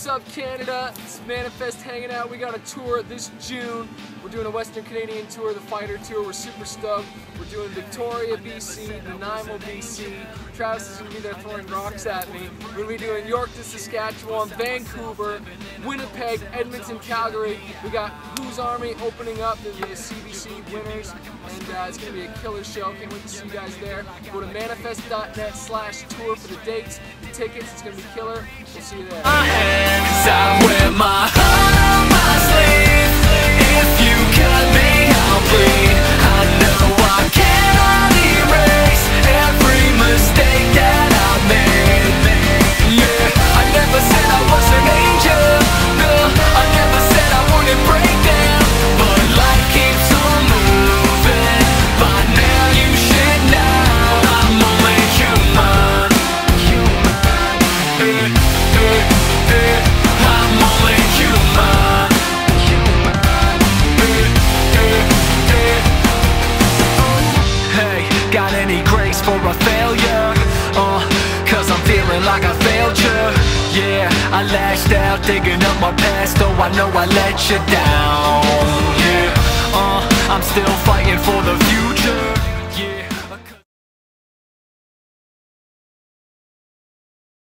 What's up, Canada? It's Manafest hanging out. We got a tour this June. We're doing a Western Canadian tour, the Fighter Tour. We're super stoked. We're doing Victoria, BC, Nanaimo, BC. Travis is gonna be there throwing rocks at me. We're gonna be doing Yorkton Saskatchewan, Vancouver, Winnipeg, Edmonton, Calgary. We got Who's Army opening up. They're the CBC winners, and uh, it's gonna be a killer show. Can't wait to see you guys there. Go to manafest.net slash tour for the dates, the tickets. It's gonna be killer. We'll see you there. My got any grace for a failure? Uh, cause I'm feeling like I failed you. Yeah, I lashed out, digging up my past, though I know I let you down. Yeah, uh, I'm still fighting